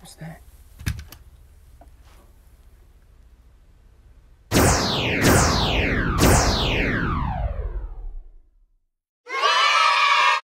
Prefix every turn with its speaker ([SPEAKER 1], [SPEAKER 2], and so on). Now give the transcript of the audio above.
[SPEAKER 1] What's that?